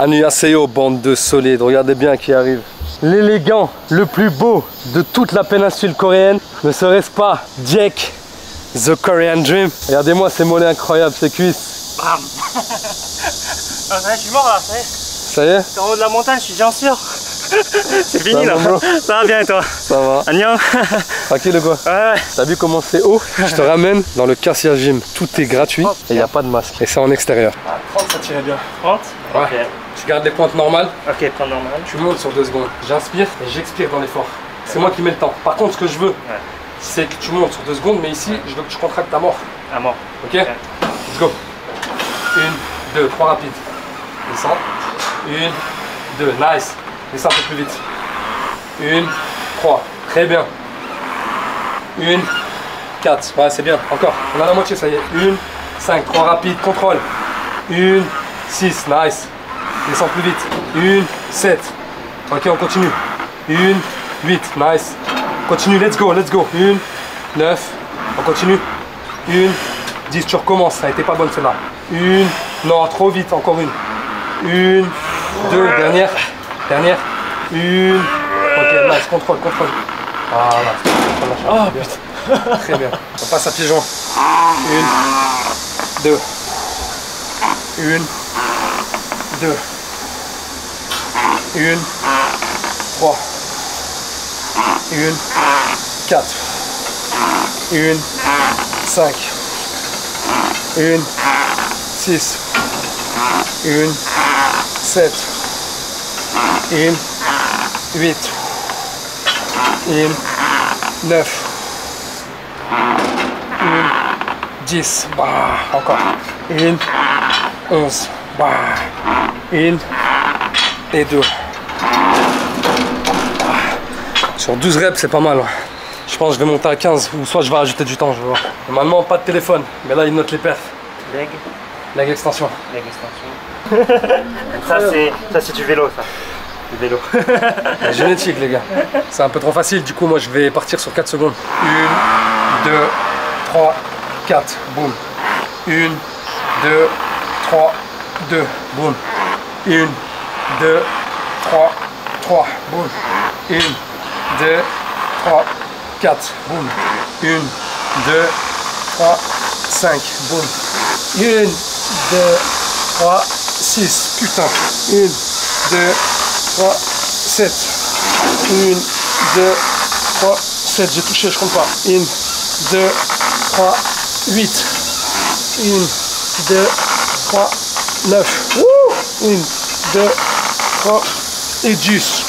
Annyeonghaseyo, bande de solides. Regardez bien qui arrive. L'élégant, le plus beau de toute la péninsule coréenne. Ne serait-ce pas Jack, The Korean Dream? Regardez-moi ces mollets incroyables, ces cuisses. Bam Ah, je suis mort là, ça y est. Ça y est? T'es en haut de la montagne, je suis déjà en sueur. C'est fini là. Ça va bien et toi? Ça va. Agnon Tranquille ou quoi? Ouais, ouais. T'as vu comment c'est haut? Je te ramène dans le Cassia Gym. Tout est gratuit et il n'y a pas de masque. Et c'est en extérieur. 30 ça tirait bien. 30 Ouais. Tu gardes les pointes normales, Ok, prends normal. tu montes sur deux secondes. J'inspire et j'expire dans l'effort. C'est moi qui mets le temps. Par contre, ce que je veux, c'est que tu montes sur deux secondes, mais ici, je veux que tu contractes ta mort. À mort. Ok Let's go. Une, deux, trois rapides. Descends. Une, deux, nice. Descends un peu plus vite. Une, trois. Très bien. Une, quatre. Ouais, c'est bien. Encore. On a la moitié, ça y est. Une, cinq. Trois rapides. Contrôle. Une, six. Nice. Descends plus vite. Une, sept. Ok, on continue. Une, huit. Nice. Continue. Let's go. Let's go. Une, neuf. On continue. Une, 10, tu recommences, ça a été pas bonne celle-là. Une, non, trop vite, encore une. Une, deux, dernière, dernière. Une, ok, nice, contrôle, contrôle. Voilà, charge, très bien. On passe à joints. Une, deux. Une, 2, 1, 3, 1, 4, 1, 5, 1, 6, 1, 7, 1, 8, 1, 9, 1, 10, bah, encore, 1, 11, une et deux. Sur 12 reps, c'est pas mal. Hein. Je pense que je vais monter à 15 ou soit je vais rajouter du temps, je. Normalement, pas de téléphone, mais là, il note les perfs. Leg Leg extension. Leg extension. ça, c'est du vélo, ça. Du vélo. Génétique, les gars. C'est un peu trop facile, du coup, moi, je vais partir sur 4 secondes. 1, 2, 3, 4. Boum. 1, 2, 3, 2, boum. 1, 2, 3, 3, boum. 1, 2, 3, 4, boum. 1, 2, 3, 5, boum. 1, 2, 3, 6, putain. 1, 2, 3, 7. 1, 2, 3, 7. J'ai touché, je compte pas. 1, 2, 3, 8. 1, 2, 3, 9. 1, 2, 3 et 10.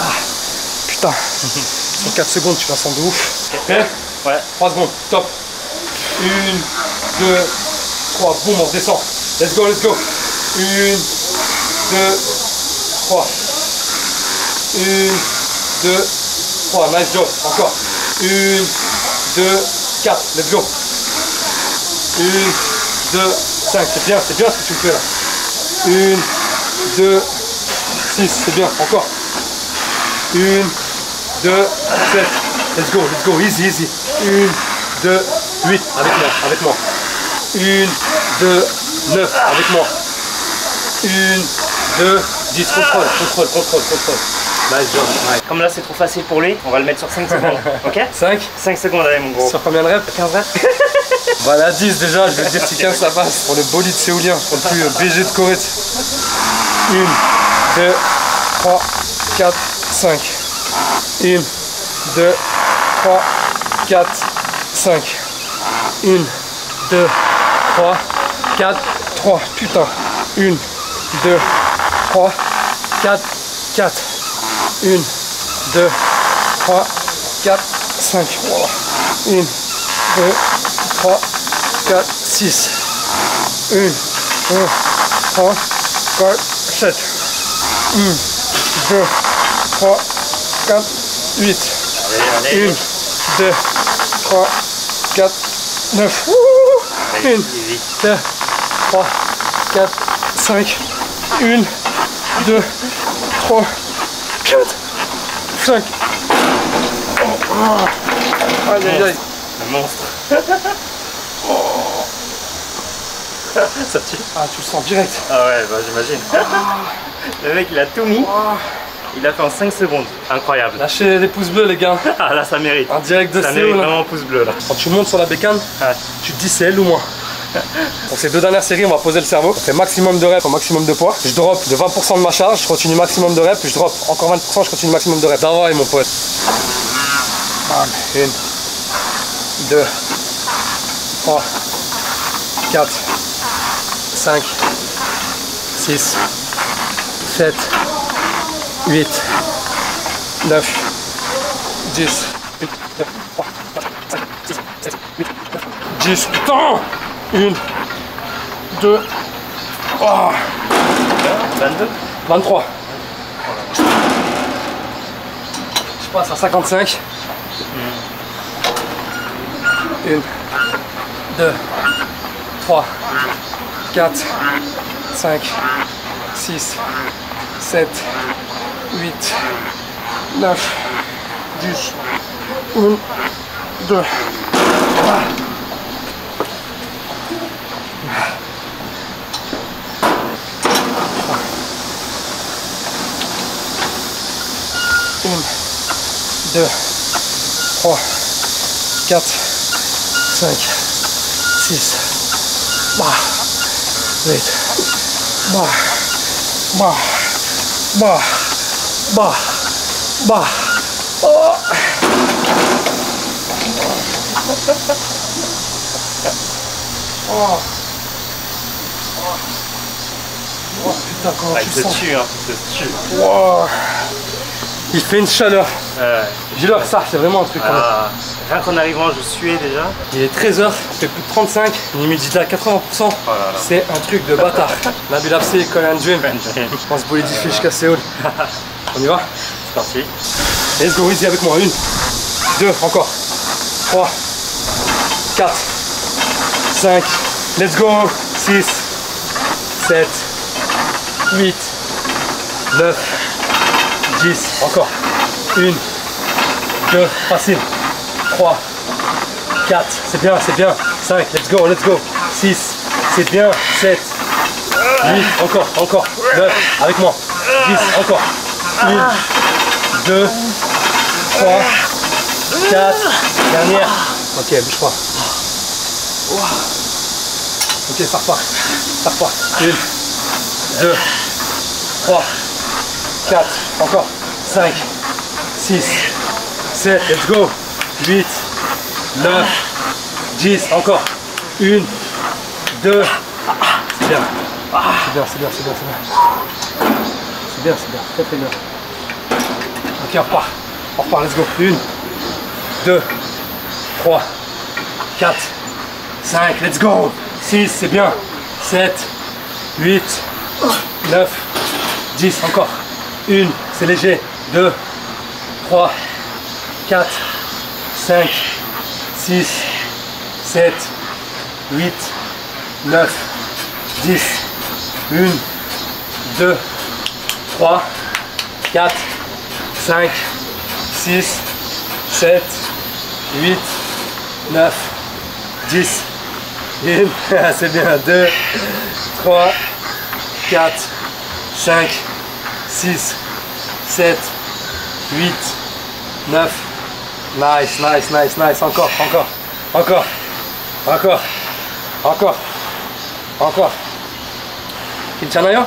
Ah, putain. Sur 4 secondes, tu vas sens de ouf. Prêt Ouais. 3 secondes, top. 1, 2, 3, boum, on redescend. Let's go, let's go. 1, 2, 3. 1, 2, 3. Nice job. Encore. 1, 2, 4. Let's go. 1, 2, 5. C'est bien, c'est bien ce que tu fais là. 1, 2, 6. C'est bien. Encore. 1, 2, 7. Let's go, let's go. Easy, easy. 1, 2, 8. Avec moi, avec moi. 1, 2, 9. Avec moi. 1, 2, 10. Contrôle, contrôle, contrôle, contrôle. Nice job. Nice. Comme là c'est trop facile pour lui, on va le mettre sur 5 secondes. Ok? 5. 5 secondes allez mon gros. Sur combien de reps? 15 reps Voilà 10 déjà, je vais te dire si 15 ça passe pour le bolide séoulien, pour le plus euh, BG de Corée. 1, 2, 3, 4, 5. 1, 2, 3, 4, 5. 1, 2, 3, 4, 3. Putain. 1, 2, 3, 4, 4. 1, 2, 3, 4, 5. 1, 2, 3, 4, 6. 1, 2, 3, 4, 7. 1, 2, 3, 4, 8. Allez, allez. 1, 2, 3, 4, 9. 1, Allez, easy. 2, 3, 4, 5. 1, 2, 3, 4, 5. Aïe aïe aïe. Le monstre. Ça tue. Ah, tu le sens direct. Ah ouais, bah j'imagine. Le mec, il a tout mis. Il a fait en 5 secondes. Incroyable. Lâchez les pouces bleus, les gars. Ah là, ça mérite. En direct de Ça mérite vraiment pouce bleu là. Quand tu montes sur la bécane, Ouais. tu te dis c'est elle ou moi. Pour ces deux dernières séries, on va poser le cerveau. On fait maximum de reps, maximum de poids. Je drop de 20% de ma charge, je continue maximum de reps, puis je drop encore 20%, je continue maximum de reps. Davai, mon pote. Une, deux, trois, quatre, cinq, six, sept, huit, neuf, dix. Une, deux, trois, quatre, cinq, six, sept, huit, neuf, dix. Putain Une, deux, oh, 22 23. Je passe à 55. Une, deux, trois, quatre, cinq, six, sept, huit, neuf, dix. Une, deux. Une, deux, trois, quatre, cinq, six, bah, huit, bah, bah, bah, bah, bah, oh. Oh. Oh, putain, comment Ah, tu il se sens tue, hein. Il se tue. Wow. Il fait une chaleur. Ouais. Dis-leur ça, c'est vraiment un truc. même. Ah, rien qu'en arrivant, je suais déjà. Il est 13h, il fait plus de 35, une humidité à 80%. Oh là là. C'est un truc de bâtard. Nabil Absé, Colin Dream. On se bolidifie jusqu'à Séoul. On y va C'est parti. Let's go easy avec moi. Une, deux, encore. Trois, quatre, cinq. Let's go. Six, sept, huit, neuf, dix. Encore. Une, deux, facile. Trois, quatre. C'est bien, c'est bien. Cinq. Let's go, let's go. Six, c'est bien. Sept, huit. Encore, encore. Neuf. Avec moi. Dix. Encore. Une, deux, 3, 4, dernière. Ok, bouge pas. Ok. Ça repart. 1, 2, 3, 4, encore. 5, 6, 7, let's go. 8, 9, 10, encore. 1, 2, c'est bien. C'est bien, c'est bien, c'est bien, c'est bien. C'est bien, c'est bien, très très bien. Ok, on repart. On repart, let's go. 1, 2, 3, 4, 5, let's go. 6, c'est bien. 7, 8, 9, 10, encore. 1, c'est léger. 2, 3, 4, 5, 6, 7, 8, 9, 10. 1, 2, 3, 4, 5, 6, 7, 8, 9, 10. Une, c'est bien. 2, 3, 4, 5, 6, 7, 8, 9. Nice, nice, nice, nice. Encore, encore, encore, encore, encore, encore. 괜찮아요?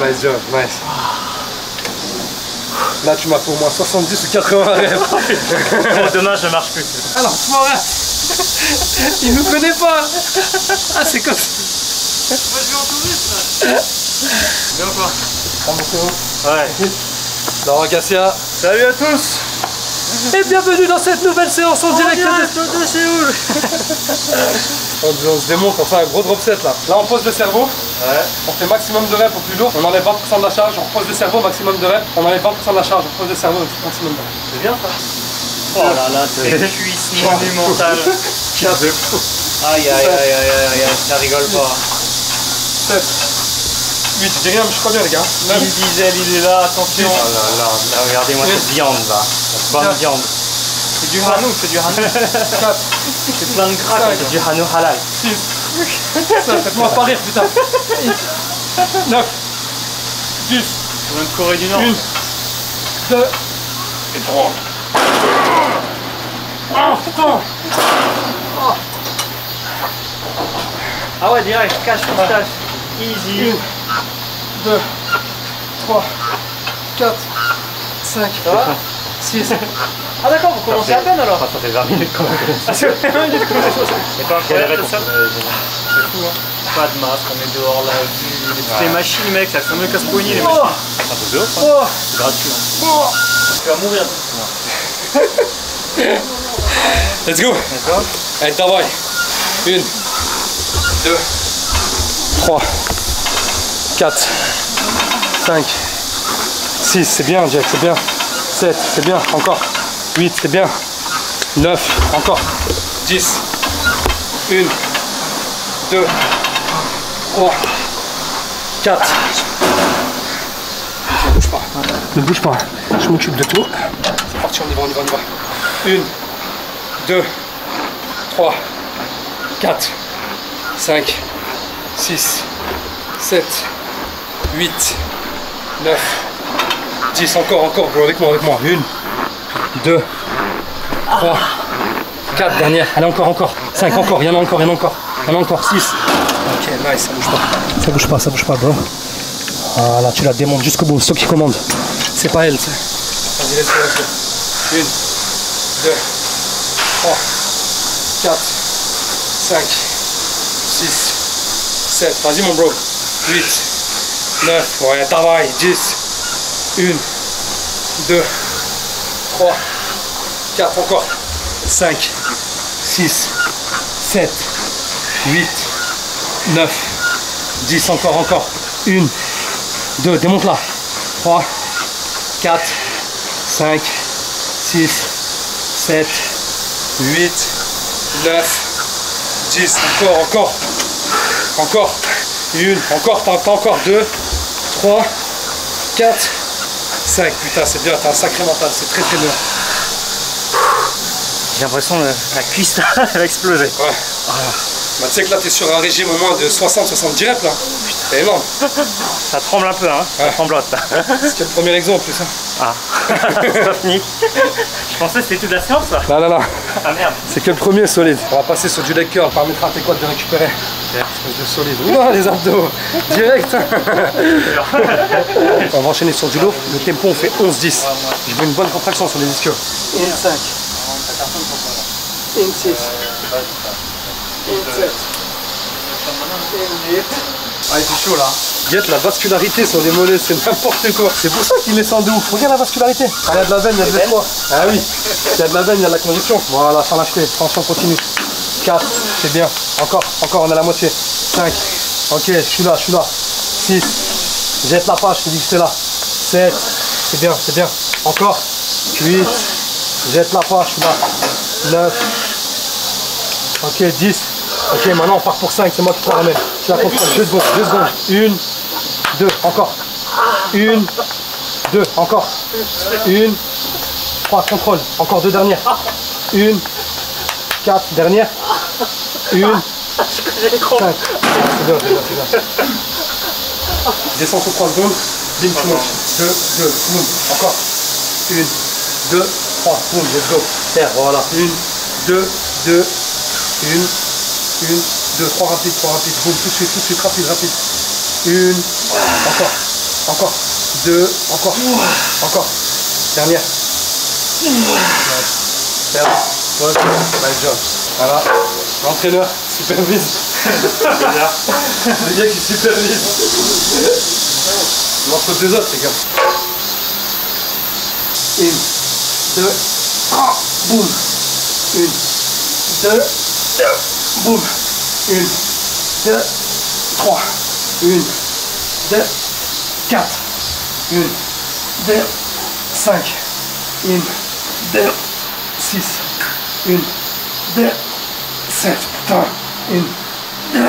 Nice job, nice. Là, tu m'as fait au moins 70 ou 80 rêves. Bon, demain, je marche plus. Alors, Flora, il nous connaît pas. Ah, c'est comme ça. Moi, je vais en touriste Bien quoi Ah, bon, c'est bon. Ouais. Laurent Gassia. Salut à tous Et bienvenue dans cette nouvelle séance en direct de... de Séoul On, on se démonte, on fait un gros drop set là. Là, on pose le cerveau. Ouais. On fait maximum de reps au plus lourd. On enlève 20% de la charge. On repose le cerveau, maximum de reps. On enlève 20% de la charge. On repose le cerveau, maximum de reps. C'est bien ça Oh là là, cette cuisse monumentale Aïe aïe aïe aïe aïe aïe, ça rigole pas 7, 8, je dis rien, mais je suis pas bien les gars. 9, Diesel il est là, attention Oh là là, là regardez-moi cette viande là, cette bonne viande C'est du Hanou, c'est du Hanou. 4, C'est plein de Cinq. c'est du Hanou halal. 6, faites-moi pas rire, putain. 9, 10, Pour une Corée du Nord. 1, 2 et 3. Oh putain Ah ouais, direct, cache, pistache. Easy. 1, 2, 3, 4, 5, Ça va 6. Ah d'accord, vous commencez à peine alors Ça fait 20 minutes quand même. Ah c'est vraiment une C'est pas incroyable ça C'est fou hein Pas de masque, on est dehors là, vu les- machines mec, ça sont mieux qu'à se poigner les machines. Un peu de ouf, hein. Oh, c'est gratuit. hein. oh. Tu vas mourir. Let's go D'accord Allez, travail 1, 2, 3, 4, 5, 6, c'est bien Jack, c'est bien. 7, c'est bien, encore. 8, c'est bien. 9, encore. 10, 1, 2, 3, 4. Ne bouge pas. Ne bouge pas. Je m'occupe de tout. C'est parti, on y va, on y va, on y va. 1, 2, 3, 4, 5, 6, 7, 8, 9, 10. Encore, encore, bro, avec moi, avec moi. 1, 2, 3, 4, dernière. Allez, encore, encore. 5, encore, il y en a encore, il y en a encore. Il y en a encore, 6. Ok, nice, ça bouge pas. Ça bouge pas, ça bouge pas, bro. Voilà, tu la démontes jusqu'au bout, c'est toi qui commande. C'est pas elle. Vas-y, let's go. 1, 2, 3, 4, 5, 6, 7, vas-y mon bro, 8, 9, ouais, travail, 10, 1, 2, 3, 4, encore, 5, 6, 7, 8, 9, 10, encore, encore, 1, 2, démonte là, 3, 4, 5, 6, 7, 8, 9, 10, encore, encore, encore, une, encore, t'as t'as encore, 2, 3, 4, 5, putain c'est bien, t'as un sacré mental, c'est très très bien. J'ai l'impression que la cuisse va exploser. Ouais. Bah, tu sais que là t'es sur un régime au moins de 60-70 reps là, c'est énorme. Ça tremble un peu hein, ça Ouais. tremblote. C'est le premier exemple, c'est ça Ah, c'est pas fini. Je pensais que c'était toute la séance là. Non, non, non, Ah merde. c'est que le premier solide. On va passer sur du leg curl, permettra à tes quads de récupérer. Espèce de solide. Oula, les abdos, direct. on va enchaîner sur du lourd. Le tempo, on fait 11-10. Je veux une bonne contraction sur les ischios. 1, 5. 1, 6. 1, 7. 1, 8. Ah, c'est chaud là. La vascularité sur les mollets, c'est n'importe quoi. C'est pour ça qu'il met ça de ouf. Regarde la vascularité. Ah, il y a de la veine, il y a de l'espoir. Ah oui, il y a de la veine, il y a de la congestion. Voilà, sans lâcher. Tension continue. 4, c'est bien. Encore, encore, on a la moitié. 5. Ok, je suis là, je suis là. 6. Jette la page, je te que c'est là. 7. C'est bien, c'est bien. Encore. 8. Jette la page, je suis là. 9. Ok, 10. Ok, maintenant on part pour 5, c'est moi qui te ramène. Tu contrôles, 2 secondes, 2 secondes. 1, 2, encore. 1, 2, encore. 1, 3, contrôle. Encore deux dernières. 1, 4, dernière. 1, 5. C'est bien, c'est bien, c'est bien. Descends sur 3 secondes. Bim, tu montes. 2, 2, boum. Encore. 1, 2, 3, boum, let's go. Terre, voilà. 1, 2, 2, 1, 1, 2, 3 rapide, 3 rapide, boum, tout de suite, tout de suite, rapide, rapide. 1, encore, encore, 2, encore, encore, dernière. Terre, bon, nice job. Voilà, l'entraîneur supervise. Le gars qui supervise. L'entre deux autres, les gars. 1, 2, 3, boum. 1, 2, boum. 1, 2, 3. 1, 2, 4. 1, 2, 5. 1, 2, 6. 1, 2, 7. Putain. 1, 2,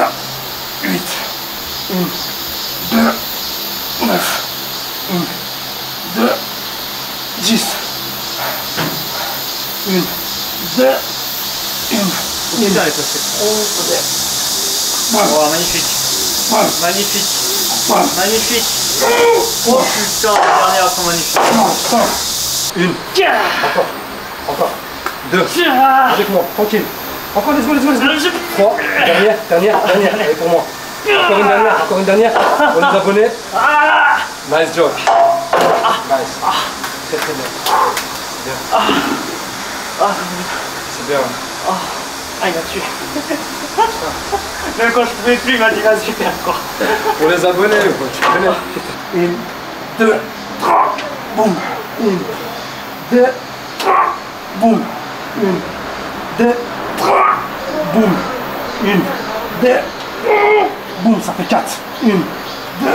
8. 1, 2, 9. 1, 2, 10. 1, deux, une, Putain, elle est passée. Oh, magnifique. Magnifique. Magnifique. Oh putain, la dernière sont magnifiques. une, encore, encore, deux, avec moi, tranquille. Encore, let's go, let's go, let's go. Trois, dernière, dernière, dernière, allez pour moi. Encore une dernière, encore une dernière, pour les abonnés. Nice job. Nice. Très très bien. Bien. C'est bien. Ah, il m'a tué. Même quand je pouvais plus, il m'a dit vas-y, fais encore. Pour les abonnés, quoi, tu connais. Une, deux, trois, boum. Une, deux, trois, boum. Une, deux, boum. Une, deux, boum. Ça fait quatre. Une, deux,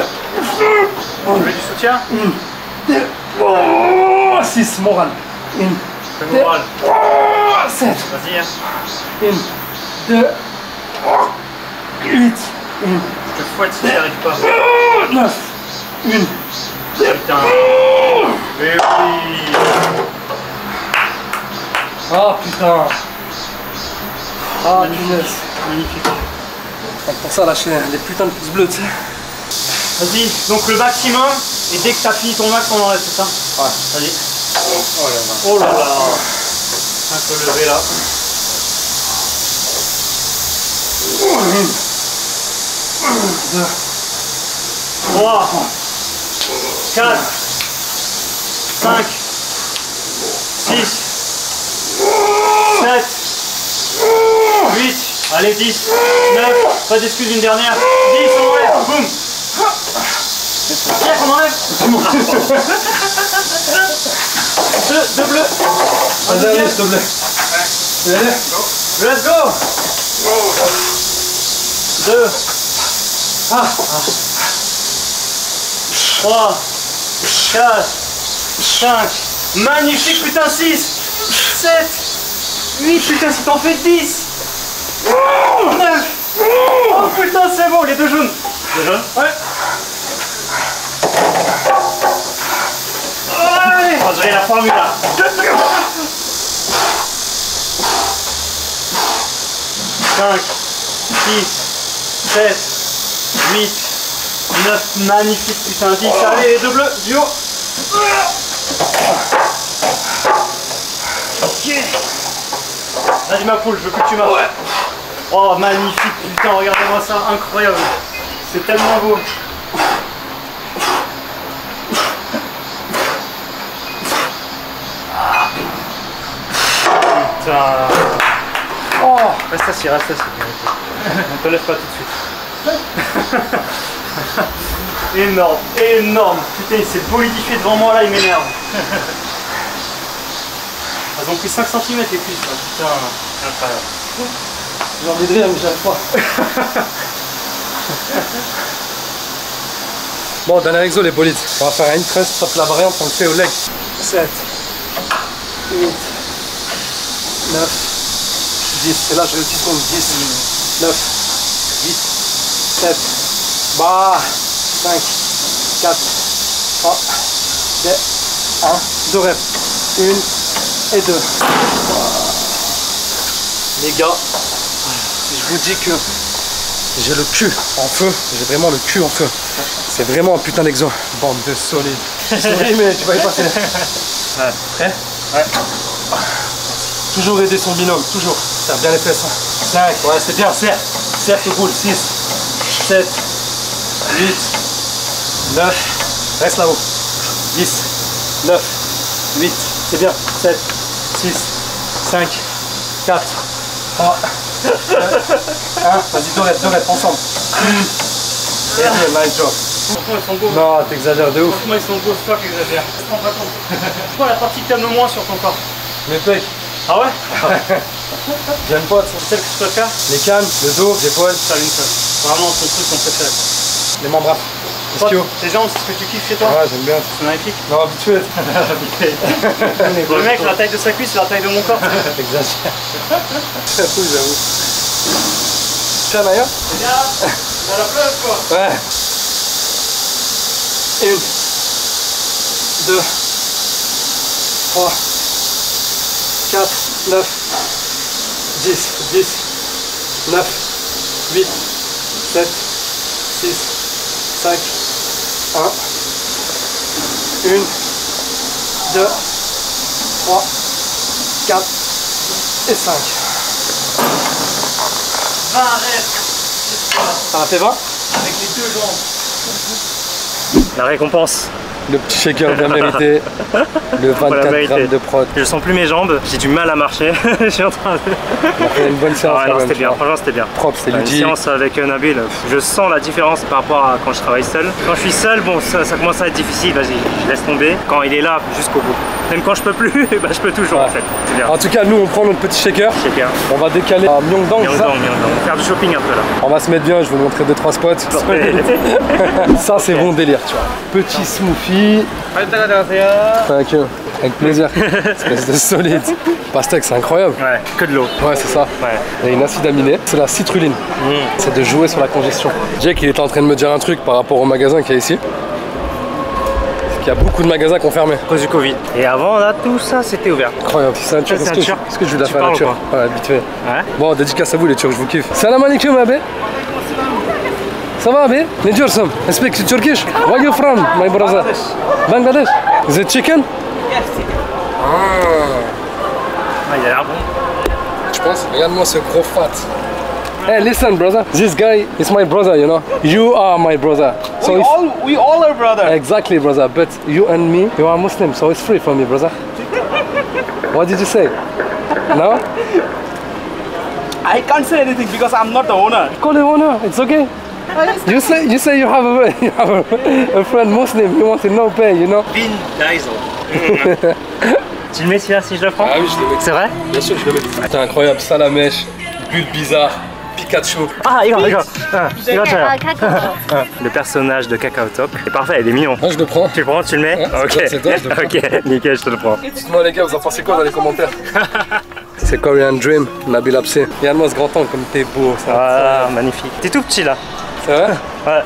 Tu veux du soutien une, deux, oh, six, moral. Une, deux, moral. oh, sept. Vas-y, hein. Une, deux, huit. Une, Je te fouette si arrives pas. oh, neuf. Une, Putain. Mais oui. Ah putain Ah punaise Magnifique. Donc pour ça lâcher les putains de pouces bleus tu sais. Vas-y, donc le maximum, et dès que t'as fini ton max, on enlève, c'est ça Ouais. Vas-y. Oh là là. Un peu levé là. Une, deux, 3, 4, 5, 6, 7, 8, allez 10, 9, pas d'excuse une dernière, 10, on enlève, boum. Pierre, on enlève. Deux, deux bleus, un Un dernier deuxième, s'il te plaît. Tu veux y aller let's go. Deux, Ah. 3, 4, 5, magnifique putain 6, 7, 8, putain si t'en fais 10, 9, oh putain c'est bon, les deux jaunes. Les jaunes Ouais. Allez, on dirait la formule là. 5, 6, 7, 8, 9, magnifique putain 10, allez les deux bleus, du haut. Ok. Vas-y ma poule, je veux que tu m'as. Oh magnifique putain, regardez-moi ça, incroyable. C'est tellement beau. Putain. Oh Reste assis, reste assis. Ne te lève pas tout de suite. énorme, énorme. Putain, il s'est bolidifié devant moi là, il m'énerve. Elles ont pris 5 cm les cuisses là. Putain, c'est incroyable. J'ai envie de rire mais j'arrive pas. Bon, dernier exo les bolides. On va faire un thrust, sauf la variante, on le fait au leg. 7, 8, 9, 10. Et là, je le petit compte. 10, 9, 8, 7, bah, 5, 4, 3, 2, 1, 2 reps. 1 et 2. Les gars, si je vous dis que j'ai le cul en feu, j'ai vraiment le cul en feu. C'est vraiment un putain d'exo. Bande de. Je souris, mais tu vas y passer. Prêt? Ouais. Toujours aider son binôme, toujours. Serre bien les fesses. 5, ouais, c'est bien, serre. Serre, tu roules. 6, 7, 8, 9, reste là-haut. 10, 9, 8, c'est bien. 7, 6, 5, 4, 3, 2, 1. Vas-y, deux reps, deux reps, ensemble. Et bien, nice job. Franchement, ils sont beaux. Non, t'exagères de ouf. Franchement, ils sont beaux, c'est toi qui exagères. Je prends pas compte. C'est quoi la partie que t'aimes le moins sur ton corps Mes pecs, Ah ouais? J'aime pas Celle que tu préfères les cannes, le dos, les épaules, T'as une seule. Vraiment ton truc, ton préféré. les membres tes jambes, c'est ce que tu kiffes chez toi Ouais, j'aime bien. C'est magnifique. Non, habitué. Le mec, la taille de sa cuisse, c'est la taille de mon corps. T'exagères. J'avoue, j'avoue. Tiens, Naya Regarde, dans la pleuve quoi. Ouais. Une. Deux. Trois. Quatre. Neuf. 10, 10, 9, 8, 7, 6, 5, 1, 1, 2, 3, 4 et 5. 20 rêves Ça a fait 20 avec les deux jambes. La récompense. Le petit shaker bien mérité. Le la 24 vérité. grammes de prot. Je sens plus mes jambes, j'ai du mal à marcher. Je suis en train de. On fait une bonne séance Ah ouais, c'était bien, franchement c'était bien. Propre, c'était Une séance avec euh, Nabil, je sens la différence par rapport à quand je travaille seul. Quand je suis seul, bon, ça, ça commence à être difficile, vas-y, je laisse tomber. Quand il est là, jusqu'au bout. Même quand je peux plus, bah, je peux toujours Ouais. en fait. Bien. En tout cas, nous, on prend notre petit shaker. Shaker. On va décaler à ça Myeongdong, Myeongdong. Faire du shopping un peu là. On va se mettre bien, je vais vous montrer 2-3 spots. Ça, c'est bon délire, tu vois. Petit smoothie. Thank you. Avec plaisir. Espèce de solide. Pastèque, c'est incroyable. Ouais, que de l'eau. Ouais, c'est ça. Ouais. Il y a une acide aminée, c'est la citruline. C'est de jouer sur la congestion. Jake, il était en train de me dire un truc par rapport au magasin qu'il y a ici. C'est qu'il y a beaucoup de magasins qui ont fermé. À cause du Covid. Et avant, là, tout ça, c'était ouvert. Incroyable. C'est un turc. C'est Est-ce un que, est-ce que je vais la faire la turc Ouais, vite fait. Ouais. Bon, dédicace à vous les Turcs, je vous kiffe. Salam alaikum, Abe. Ça va, Abe Ne diyorsun? Speak Turkish? Where you from, my brother? Bangladesh. Bangladesh? Is it chicken? Yes. Ah, il a l'air bon. Je pense. Regarde-moi ce gros fat. Hey, listen, brother. This guy is my brother, you know. You are my brother. So We all, we all are brother. Exactly, brother. But you and me, you are Muslim, so it's free for me, brother. what did you say? No? I can't say anything because I'm not the owner. Call the owner. It's okay. You say you say you have a you have a, a friend Muslim. You want to no pay, you know? Vin Diesel. tu le mets celui-là si je le prends Ah oui, je le mets. C'est vrai Bien sûr, je le mets. C'est incroyable. Salamèche, bulle bizarre, Pikachu. Ah, regarde, regarde. Ah, Ah. Ah, Le personnage de Cacao Top. C'est parfait, il est mignon. Moi, je le prends. Tu le prends, tu le mets Ouais, Ok. toi, c'est toi, je le prends. ok, nickel, je te le prends. Dites-moi les gars, vous en pensez quoi dans les commentaires C'est Korean Dream, Nabil Absé. Regarde-moi ce grand angle comme t'es beau. ça. Ah, magnifique. T'es tout petit là. C'est vrai Ouais.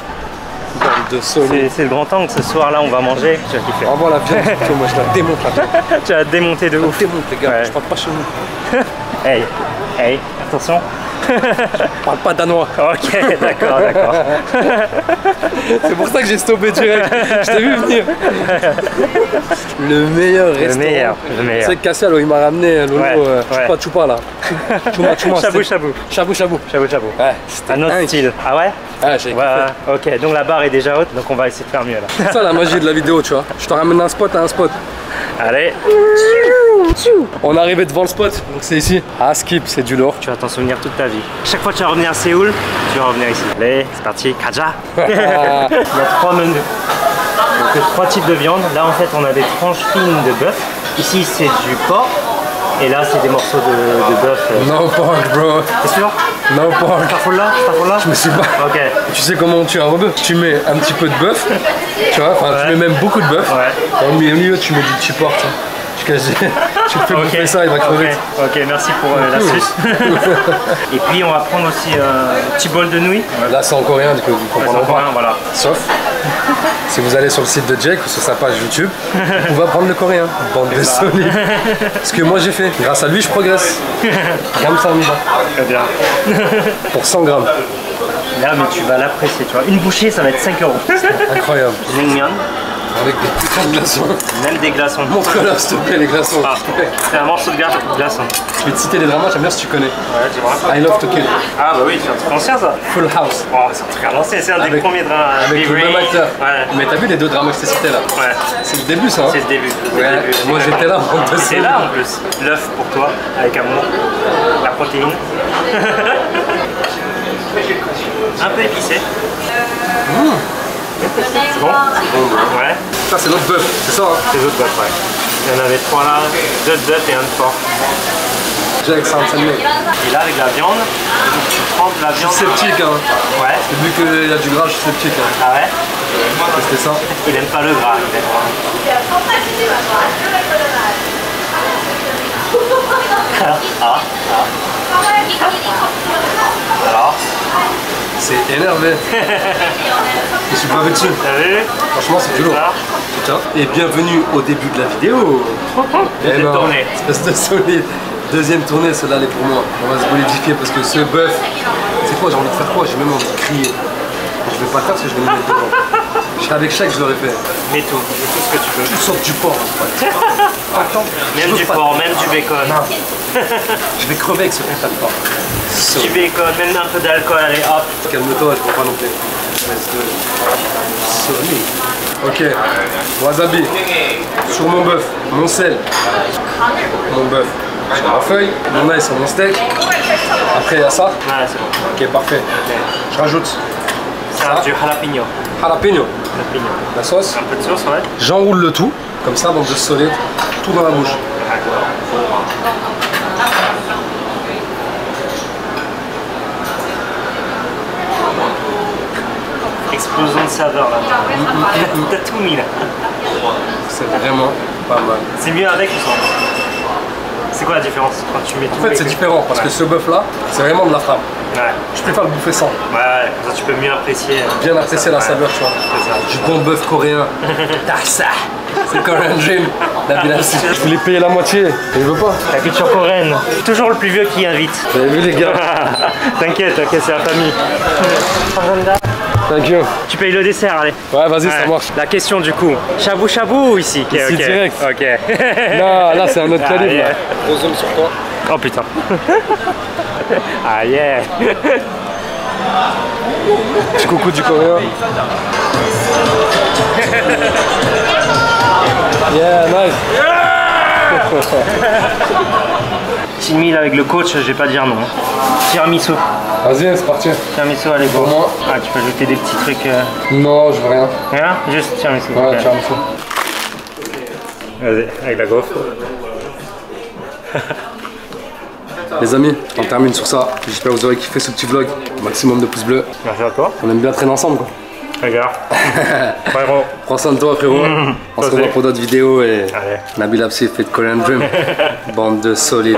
De. C'est le grand angle. Ce soir là, on va manger. Tu vas kiffer. Vraiment la viande, moi je la démonte la. Tu vas démonter de Je ouf. démonte les gars, Ouais. je parle pas chez nous. Hey, hey, attention. Je parle pas danois. Ok, d'accord, d'accord. C'est pour ça que j'ai stoppé direct. Je t'ai vu venir. Le meilleur Le restaurant. meilleur, le Tu meilleur. sais que Cassiel, il m'a ramené Lolo, Ouais, euh, ouais. chupa là. Chuma chuma. Chabou, chabou. Chabou chabou. Chabou, chabou. Ouais, Un autre style. Ah ouais? J'ai Ouais, ok, donc la barre est déjà haute, donc on va essayer de faire mieux là. C'est ça la magie de la vidéo, tu vois. Je te ramène d'un spot à un spot. Allez, On est arrivé devant le spot, donc c'est ici. Ah, skip, c'est du lourd. tu vas t'en souvenir toute ta vie. Chaque fois que tu vas revenir à Séoul, tu vas revenir ici. Allez, c'est parti, Kaja Il y a trois menus. Donc euh, trois types de viande. Là en fait on a des tranches fines de bœuf. Ici c'est du porc. Et là c'est des morceaux de, de bœuf. euh. No pork, bro. T'es sûr? No pork. Starfall là? Je me suis pas. Ok. Tu sais comment on tue un rebeu Tu mets un petit peu de bœuf, tu vois, enfin tu mets même beaucoup de bœuf. Ouais. Et au milieu, tu mets du tu portes. Casses- tu le fais Ok, bouffer ça, il va crever. ok, ok, merci pour euh, l'astuce. Et puis on va prendre aussi euh, un petit bol de nouilles. Là, c'est en coréen, du coup, vous c'est pas. voilà. Sauf, si vous allez sur le site de Jake ou sur sa page YouTube, vous pouvez apprendre le coréen. Bande de solides. Ce que moi j'ai fait. Grâce à lui, je progresse. Gramme Très bien. pour 100 grammes. Là, mais tu vas l'apprécier, tu vois. Une bouchée, ça va être 5 euros. Incroyable. Avec des putains de glaçons. même des glaçons. Montre-leur, s'il te plaît, les glaçons. Ah, c'est un morceau de gla- glaçon. Je vais te citer les dramas, j'aime bien si tu connais. Ouais, tu vois. I Love to Kill. Ah, bah oui, c'est un truc ancien ça. Full House. Oh, c'est un truc à lancer, c'est un des premiers dramas. Avec le Baby. même acteur. Ouais, Mais t'as vu les deux dramas que je t'ai cités là ouais. C'est le début ça. hein C'est le début. Ouais, début. moi j'étais là en train de C'est là en plus. L'œuf pour toi, avec amour. La protéine. un peu épicé. C'est bon Ouais. Ça c'est notre bœuf, c'est ça hein Les autres bœufs, ouais. Il y en avait trois là, deux de bœuf et un de porc. C'est un salmon. Et là, avec la viande, tu prends de la Je viande. suis sceptique hein. Ouais. Vu qu'il y a du gras, je suis sceptique hein. Ah ouais Tester ça. Il aime pas le gras, peut-être. ah, alors, C'est énervé. je suis pas vu Franchement c'est du lourd. Putain. Et bienvenue au début de la vidéo. Deuxième Eh ben, tournée. Espèce de solide. Deuxième tournée, celle-là, elle est pour moi. On va se bolidifier parce que ce bœuf, c'est quoi J'ai envie de faire quoi? J'ai même envie de crier. Je vais pas le faire parce que je vais me mettre dedans. Avec chaque, je l'aurais fait. Mets tout, mets tout ce que tu veux. Tu sortes du porc. Attends, Même du porc, même du bacon. Je vais crever avec ce putain de porc. Du bacon, même un peu d'alcool, allez hop. Calme-toi, je vois pas non plus. Ok, wasabi sur mon bœuf, mon sel, mon bœuf sur ma feuille, mon ail sur mon steak. Après, il y a ça. Voilà, c'est bon. Ok, parfait. Je rajoute Ça, Ça. du jalapeno, Jalapeno. La sauce. Un peu de sauce, ouais. J'enroule le tout, comme ça, bande de solide, tout dans la bouche. Explosion de saveur là. T'as tout mis là. C'est vraiment pas mal. C'est mieux avec ou sans? C'est quoi la différence quand tu mets tout En fait, c'est différent parce que ce bœuf-là, c'est vraiment de la frappe. Ouais, Je préfère le bouffer sans. ouais, ouais, comme ça tu peux mieux apprécier. euh, Bien apprécier la Ouais. saveur, tu vois. Du bon bœuf coréen. Daksa. C'est Korean Dream. La. Je voulais payer la moitié. Je veux pas. La culture coréenne. Toujours le plus vieux qui invite. Vous avez vu les gars t'inquiète, t'inquiète, c'est la famille. Thank you. Tu payes le dessert, allez. Ouais, vas-y, ça marche. La question du coup. Chabou chabou ou ici Ok, Ici, ok. direct. Ok. Non, là, c'est un autre Ah, calibre. yeah. Gros zoom sur toi. Oh putain. ah yeah. Petit coucou du coréen. Yeah, nice. Team Meal avec le coach, je vais pas dire non. Tiramisu. Vas-y, c'est parti. Tiramisu, allez go. Pour moi. Ah, tu peux ajouter des petits trucs. euh, Non, je veux rien. Rien? Juste tiramisu. Ouais, ok. tu un fou. Vas-y, avec la gaufre. Les amis, on termine sur ça. J'espère que vous aurez kiffé ce petit vlog. Maximum de pouces bleus. Merci à toi. On aime bien traîner ensemble, quoi. Frérot. Prends soin de toi, frérot. On se revoit pour d'autres vidéos et Allez. Nabil Absi fait de Korean Dream. Bande de solides.